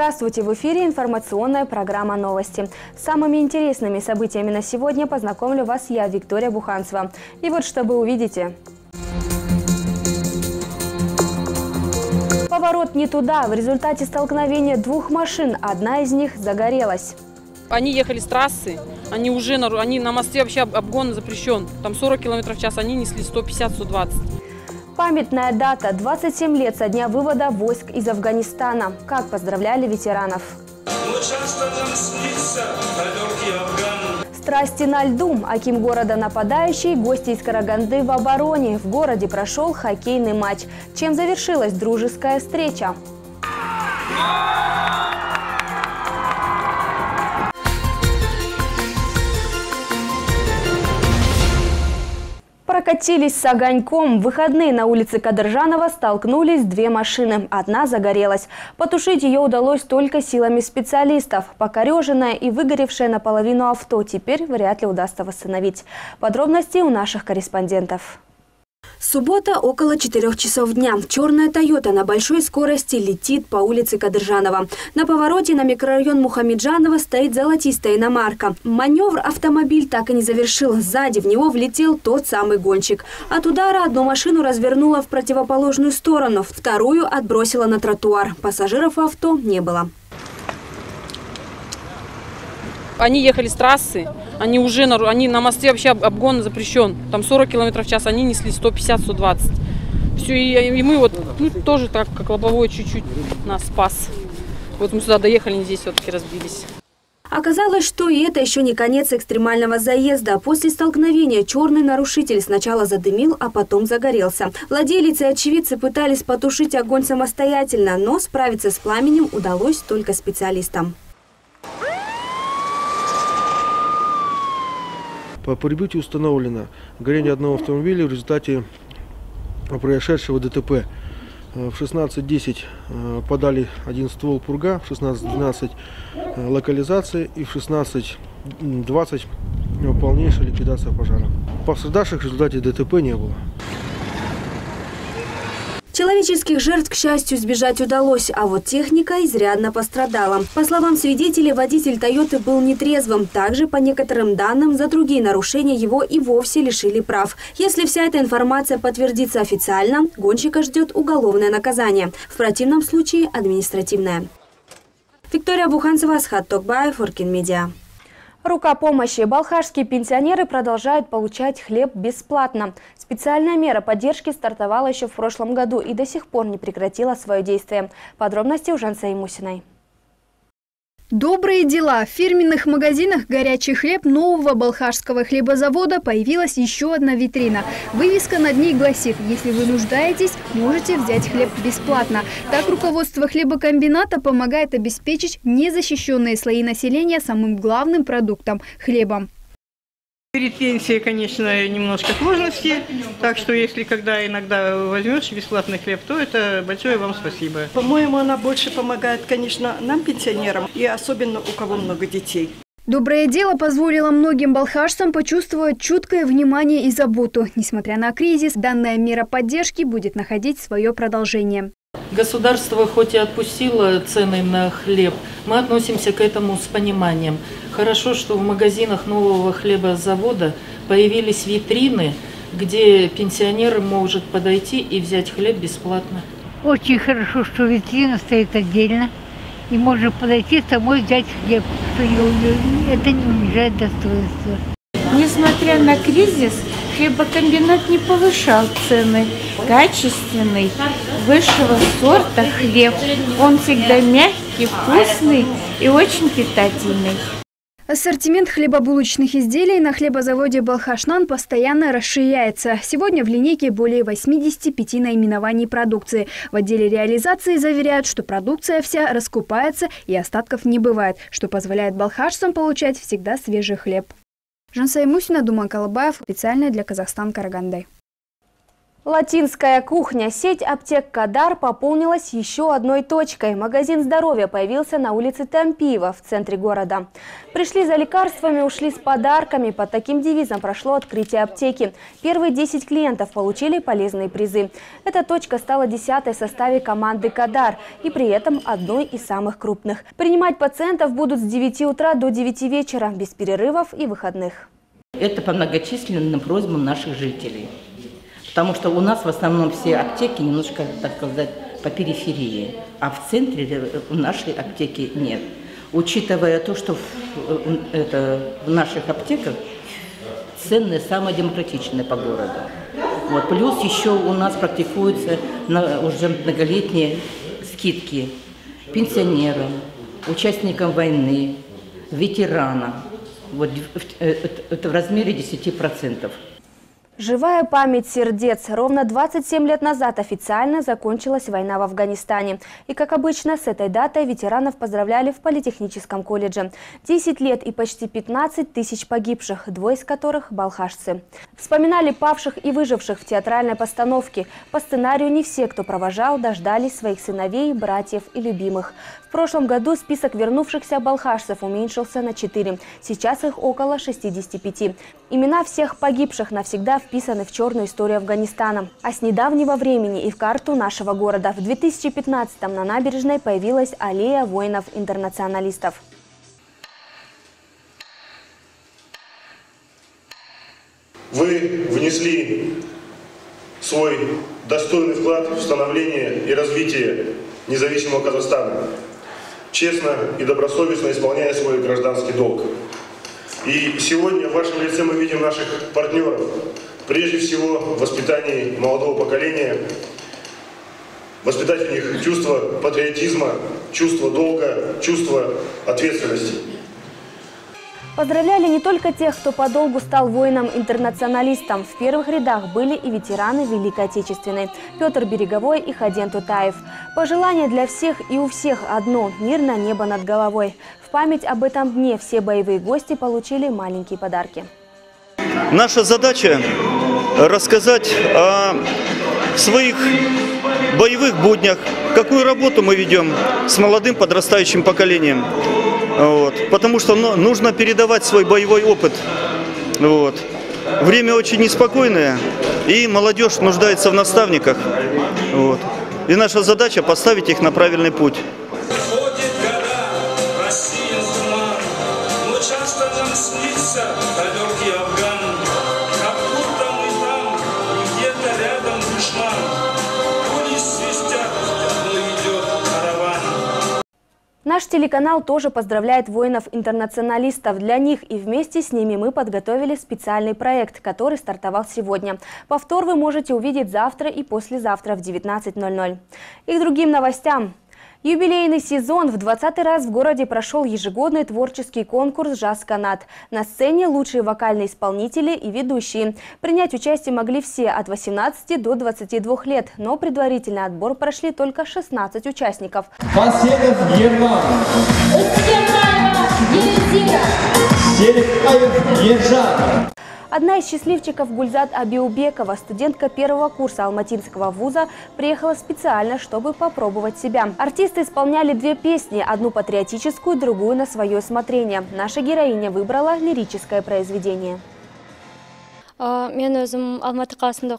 Здравствуйте! В эфире информационная программа «Новости». С самыми интересными событиями на сегодня познакомлю вас я, Виктория Буханцева. И вот что вы увидите. Поворот не туда. В результате столкновения двух машин одна из них загорелась. Они ехали с трассы, они уже на, они на мосте вообще обгон запрещен. Там 40 км в час, они несли 150-120. Памятная дата – 27 лет со дня вывода войск из Афганистана. Как поздравляли ветеранов. Страсти на льду. Аким города нападающий, гости из Караганды в обороне. В городе прошел хоккейный матч. Чем завершилась дружеская встреча? Прокатились с огоньком. В выходные на улице Кадыржанова столкнулись две машины. Одна загорелась. Потушить ее удалось только силами специалистов. Покореженное и выгоревшее наполовину авто теперь вряд ли удастся восстановить. Подробности у наших корреспондентов. Суббота около 4 часов дня. Черная «Тойота» на большой скорости летит по улице Кадыржанова. На повороте на микрорайон Мухамеджанова стоит золотистая иномарка. Маневр автомобиль так и не завершил. Сзади в него влетел тот самый гонщик. От удара одну машину развернула в противоположную сторону, вторую отбросила на тротуар. Пассажиров авто не было. Они ехали с трассы, они уже на, они на мосте вообще обгон запрещен. Там 40 км в час, они несли 150-120. Все, и, и мы вот ну, тоже так, как лобовой, чуть-чуть нас спас. Вот мы сюда доехали, здесь все-таки разбились. Оказалось, что и это еще не конец экстремального заезда. После столкновения черный нарушитель сначала задымил, а потом загорелся. Владелицы и очевидцы пытались потушить огонь самостоятельно, но справиться с пламенем удалось только специалистам. По прибытию установлено горение одного автомобиля в результате происшедшего ДТП. Э, в 16.10 э, подали один ствол пурга, в 16.12 э, локализация и в 16.20 полнейшая ликвидация пожара. Пострадавших в результате ДТП не было. Человеческих жертв, к счастью, избежать удалось, а вот техника изрядно пострадала. По словам свидетелей, водитель «Тойоты» был нетрезвым. Также, по некоторым данным, за другие нарушения его и вовсе лишили прав. Если вся эта информация подтвердится официально, гонщика ждет уголовное наказание. В противном случае – административное. Виктория Буханцева, Асхат Токбаев, Оркин Медиа. Рука помощи. Балхашские пенсионеры продолжают получать хлеб бесплатно. Специальная мера поддержки стартовала еще в прошлом году и до сих пор не прекратила свое действие. Подробности у Жанса Имусиной. Добрые дела. В фирменных магазинах «Горячий хлеб» нового балхашского хлебозавода появилась еще одна витрина. Вывеска над ней гласит «Если вы нуждаетесь, можете взять хлеб бесплатно». Так руководство хлебокомбината помогает обеспечить незащищенные слои населения самым главным продуктом – хлебом. Перед пенсией, конечно, немножко сложности, так что если когда иногда возьмешь бесплатный хлеб, то это большое вам спасибо. По-моему, она больше помогает, конечно, нам, пенсионерам, и особенно у кого много детей. Доброе дело позволило многим балхашцам почувствовать чуткое внимание и заботу. Несмотря на кризис, данная мера поддержки будет находить свое продолжение. Государство хоть и отпустило цены на хлеб, мы относимся к этому с пониманием. Хорошо, что в магазинах нового хлебозавода появились витрины, где пенсионеры может подойти и взять хлеб бесплатно. Очень хорошо, что витрина стоит отдельно, и можно подойти самой взять хлеб, что это не унижает достоинство. Несмотря на кризис, хлебокомбинат не повышал цены. Качественный, высшего сорта хлеб. Он всегда мягкий, вкусный и очень питательный. Ассортимент хлебобулочных изделий на хлебозаводе «Балхашнан» постоянно расширяется. Сегодня в линейке более 85 наименований продукции. В отделе реализации заверяют, что продукция вся раскупается и остатков не бывает, что позволяет балхашцам получать всегда свежий хлеб. Жансай Мусина, Думан Калабаев, специально для Казахстан Караганды. Латинская кухня. Сеть аптек «Кадар» пополнилась еще одной точкой. Магазин здоровья появился на улице Тампиева в центре города. Пришли за лекарствами, ушли с подарками. Под таким девизом прошло открытие аптеки. Первые 10 клиентов получили полезные призы. Эта точка стала десятой в составе команды «Кадар» и при этом одной из самых крупных. Принимать пациентов будут с 9 утра до 9 вечера, без перерывов и выходных. Это по многочисленным просьбам наших жителей. Потому что у нас в основном все аптеки немножко, так сказать, по периферии, а в центре э, в нашей аптеки нет. Учитывая то, что в, э, это, в наших аптеках цены самые демократичные по городу. Вот. Плюс еще у нас практикуются на, уже многолетние скидки пенсионерам, участникам войны, ветеранам. Вот, э, это в размере 10%. Живая память сердец. Ровно 27 лет назад официально закончилась война в Афганистане. И, как обычно, с этой датой ветеранов поздравляли в Политехническом колледже. 10 лет и почти 15 тысяч погибших, двое из которых – балхашцы. Вспоминали павших и выживших в театральной постановке. По сценарию не все, кто провожал, дождались своих сыновей, братьев и любимых. В прошлом году список вернувшихся балхашцев уменьшился на 4. Сейчас их около 65. Имена всех погибших навсегда вписаны в черную историю Афганистана. А с недавнего времени и в карту нашего города в 2015-м на набережной появилась аллея воинов-интернационалистов. Вы внесли свой достойный вклад в становление и развитие независимого Казахстана честно и добросовестно исполняя свой гражданский долг. И сегодня в вашем лице мы видим наших партнеров, прежде всего в воспитании молодого поколения, воспитать в них чувство патриотизма, чувство долга, чувство ответственности. Поздравляли не только тех, кто подолгу стал воином-интернационалистом. В первых рядах были и ветераны Великой Отечественной – Петр Береговой и Хаден Тутаев. Пожелание для всех и у всех одно – мирное небо над головой. В память об этом дне все боевые гости получили маленькие подарки. Наша задача – рассказать о своих боевых буднях, какую работу мы ведем с молодым подрастающим поколением. Вот. Потому что ну, нужно передавать свой боевой опыт. Вот. Время очень неспокойное, и молодежь нуждается в наставниках. Вот. И наша задача поставить их на правильный путь. Наш телеканал тоже поздравляет воинов-интернационалистов. Для них и вместе с ними мы подготовили специальный проект, который стартовал сегодня. Повтор вы можете увидеть завтра и послезавтра в 19.00. И к другим новостям. Юбилейный сезон в 20 раз в городе прошел ежегодный творческий конкурс «Жаз Канат». На сцене лучшие вокальные исполнители и ведущие. Принять участие могли все от 18 до 22 лет, но предварительный отбор прошли только 16 участников. Василев. Ержан. Одна из счастливчиков Гульзат Абиубекова, студентка первого курса Алматинского вуза, приехала специально, чтобы попробовать себя. Артисты исполняли две песни, одну патриотическую, другую на свое усмотрение. Наша героиня выбрала лирическое произведение. Мен өзім Алматы қаласында.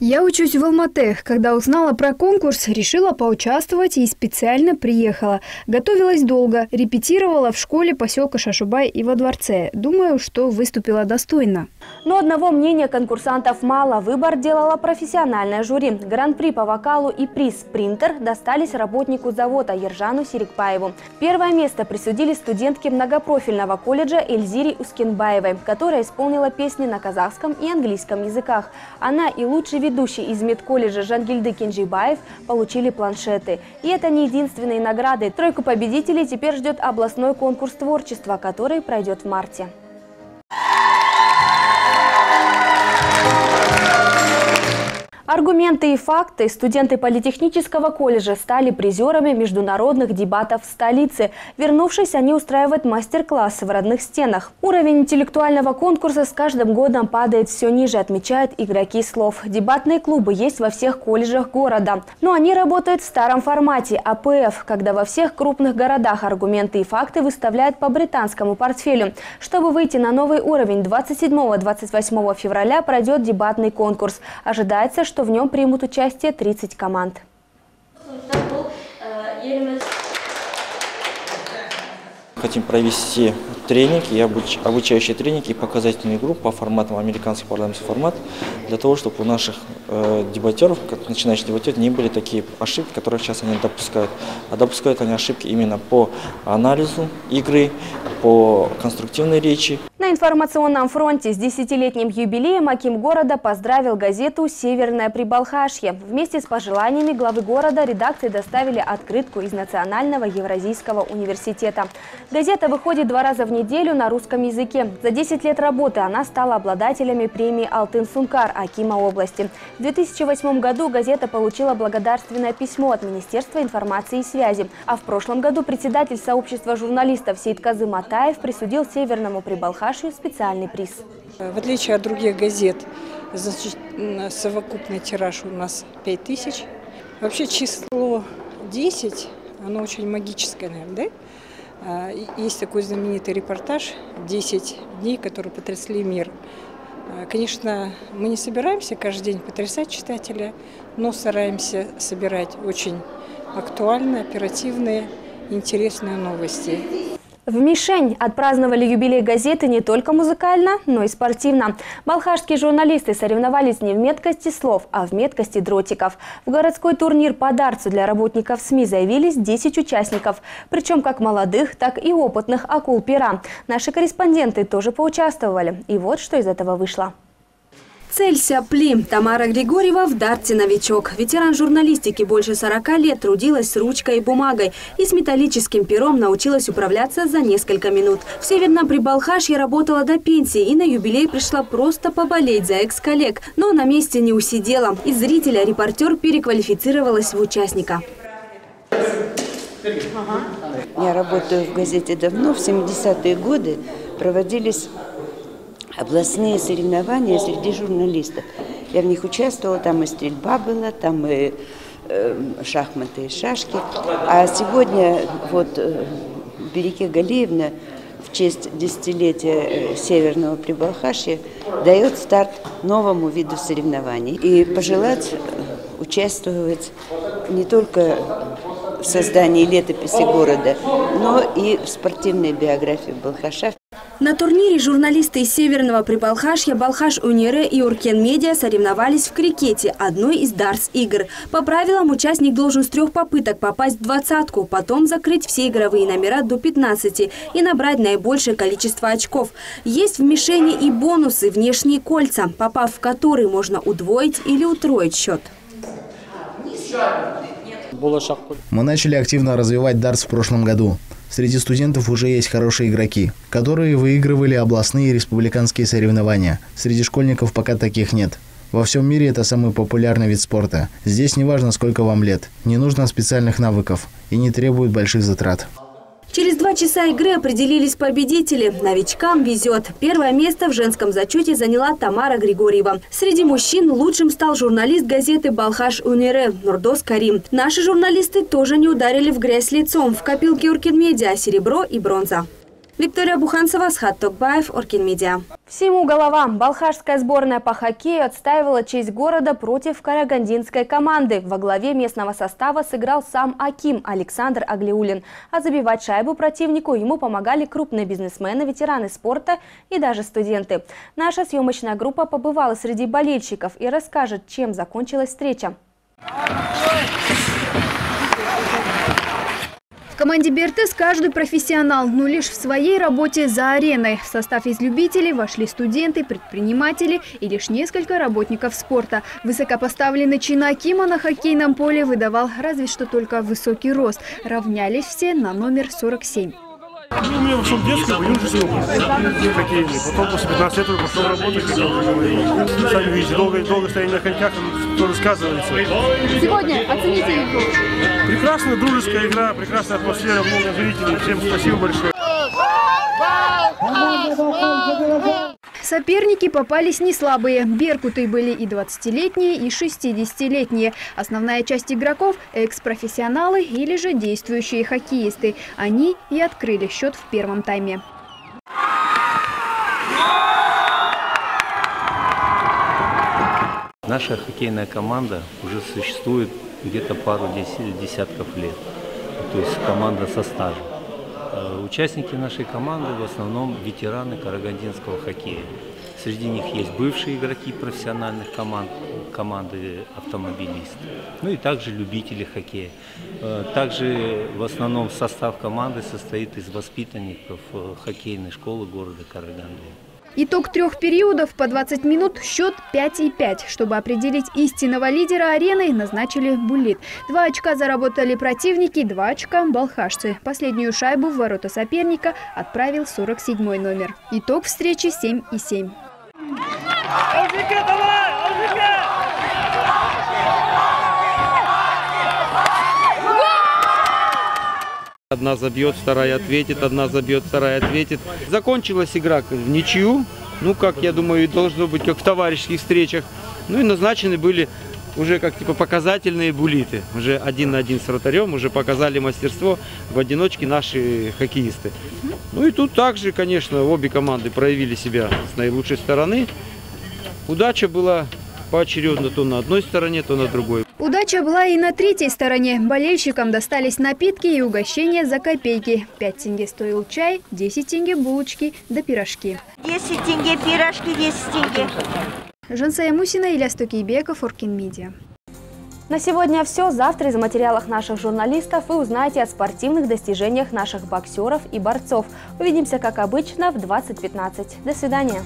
Я учусь в Алмате. Когда узнала про конкурс, решила поучаствовать и специально приехала. Готовилась долго, репетировала в школе поселка Шашубай и во дворце. Думаю, что выступила достойно. Но одного мнения конкурсантов мало. Выбор делала профессиональная жюри. Гран-при по вокалу и приз «Спринтер» достались работнику завода Ержану Сирикпаеву. Первое место присудили студентке многопрофильного колледжа Эльзире Ускенбаевой, которая исполнила песни на казахском и английском языках. Она и лучший ведущий из медколледжа Жангильды Кенжибаев получили планшеты. И это не единственные награды. Тройку победителей теперь ждет областной конкурс творчества, который пройдет в марте. Аргументы и факты. Студенты Политехнического колледжа стали призерами международных дебатов в столице. Вернувшись, они устраивают мастер-классы в родных стенах. Уровень интеллектуального конкурса с каждым годом падает все ниже, отмечают игроки слов. Дебатные клубы есть во всех колледжах города. Но они работают в старом формате – АПФ, когда во всех крупных городах аргументы и факты выставляют по британскому портфелю. Чтобы выйти на новый уровень, 27-28 февраля пройдет дебатный конкурс. Ожидается, что что в нем примут участие 30 команд. Хотим провести тренинг и обуч, обучающие тренинги и показательные группы по форматам американский парламентский формат, для того, чтобы у наших э, дебатеров, начинающих дебатеров, не были такие ошибки, которые сейчас они допускают. А допускают они ошибки именно по анализу игры, по конструктивной речи. На информационном фронте с десятилетним юбилеем Аким города поздравил газету «Северное Прибалхашье». Вместе с пожеланиями главы города редакции доставили открытку из Национального Евразийского университета. Газета выходит два раза в неделю на русском языке. За 10 лет работы она стала обладателями премии «Алтын Сункар» Акима области. В 2008 году газета получила благодарственное письмо от Министерства информации и связи. А в прошлом году председатель сообщества журналистов Сейдказы Матаев присудил Северному Прибалхашью специальный приз. В отличие от других газет, значит, совокупный тираж у нас 5000. Вообще число 10, оно очень магическое, наверное, да? А, есть такой знаменитый репортаж «10 дней, которые потрясли мир». А, конечно, мы не собираемся каждый день потрясать читателя, но стараемся собирать очень актуальные, оперативные, интересные новости. В Мишень отпраздновали юбилей газеты не только музыкально, но и спортивно. Балхашские журналисты соревновались не в меткости слов, а в меткости дротиков. В городской турнир по дарцу для работников СМИ заявились 10 участников, причем как молодых, так и опытных акул пера. Наши корреспонденты тоже поучаствовали. И вот что из этого вышло. Целься Пли. Тамара Григорьева в дарте новичок. Ветеран журналистики больше 40 лет трудилась с ручкой и бумагой и с металлическим пером научилась управляться за несколько минут. В Северном Прибалхашье работала до пенсии и на юбилей пришла просто поболеть за экс-коллег. Но на месте не усидела. Из зрителя репортер переквалифицировалась в участника. Я работаю в газете давно. В 70-е годы проводились областные соревнования среди журналистов. Я в них участвовала, там и стрельба была, там и э, шахматы и шашки. А сегодня вот э, Береке Галиевна в честь десятилетия э, Северного Прибалхашья дает старт новому виду соревнований. И пожелать э, участвовать не только в создании летописи города, но и в спортивной биографии Балхаша. На турнире журналисты из Северного Прибалхашья Балхаш Унире и Уркен Медиа соревновались в крикете, одной из дартс-игр. По правилам, участник должен с трех попыток попасть в двадцатку, потом закрыть все игровые номера до 15 и набрать наибольшее количество очков. Есть в мишени и бонусы, внешние кольца, попав в которые можно удвоить или утроить счет. Мы начали активно развивать дартс в прошлом году. Среди студентов уже есть хорошие игроки, которые выигрывали областные и республиканские соревнования. Среди школьников пока таких нет. Во всем мире это самый популярный вид спорта. Здесь не важно, сколько вам лет. Не нужно специальных навыков и не требует больших затрат. Через два часа игры определились победители. Новичкам везет. Первое место в женском зачете заняла Тамара Григорьева. Среди мужчин лучшим стал журналист газеты «Балхаш Унире» Нурдос Карим. Наши журналисты тоже не ударили в грязь лицом. В копилке Уркинмедиа серебро и бронза. Виктория Буханцева, Схат Токбаев, Оркин Медиа. Всему голова. Балхашская сборная по хоккею отстаивала честь города против карагандинской команды. Во главе местного состава сыграл сам Аким Александр Аглиулин. А забивать шайбу противнику ему помогали крупные бизнесмены, ветераны спорта и даже студенты. Наша съемочная группа побывала среди болельщиков и расскажет, чем закончилась встреча. В команде БРТС каждый профессионал, но лишь в своей работе за ареной. В состав из любителей вошли студенты, предприниматели и лишь несколько работников спорта. Высокопоставленный чин Акима на хоккейном поле выдавал разве что только высокий рост. Равнялись все на номер 47. Ну, у меня вышел детский, юношеский хоккейный. Потом после 15 лет уже пошел работать, говорил. Сами видите, долго, долго стояние на коньках, тоже сказывается. Сегодня оцените игру. Прекрасная дружеская игра, прекрасная атмосфера, много зрителей. Всем спасибо большое. Соперники попались не слабые. Беркуты были и 20-летние, и 60-летние. Основная часть игроков – экс-профессионалы или же действующие хоккеисты. Они и открыли счет в первом тайме. Наша хоккейная команда уже существует где-то пару десятков лет. То есть команда со стажем. Э, участники нашей команды в основном ветераны карагандинского хоккея. Среди них есть бывшие игроки профессиональных команд, команды автомобилисты, ну и также любители хоккея. Э, также в основном состав команды состоит из воспитанников э, хоккейной школы города Караганды. Итог трех периодов по 20 минут, счет 5,5. Чтобы определить истинного лидера арены, назначили буллит. Два очка заработали противники, два очка – балхашцы. Последнюю шайбу в ворота соперника отправил 47 номер. Итог встречи 7,7. Одна забьет, вторая ответит, одна забьет, вторая ответит. Закончилась игра в ничью. Ну, как я думаю, и должно быть, как в товарищеских встречах. Ну и назначены были уже как типа показательные булиты. Уже один на один с вратарем, уже показали мастерство в одиночке наши хоккеисты. Ну и тут также, конечно, обе команды проявили себя с наилучшей стороны. Удача была поочередно то на одной стороне, то на другой. Удача была и на третьей стороне. Болельщикам достались напитки и угощения за копейки. 5 тенге стоил чай, 10 тенге булочки да пирожки. 10 тенге пирожки, 10 тенге. Жансая Мусина, Илья Стокейбеков, Оркин Медиа. На сегодня все. Завтра из материалов наших журналистов вы узнаете о спортивных достижениях наших боксеров и борцов. Увидимся, как обычно, в 20.15. До свидания.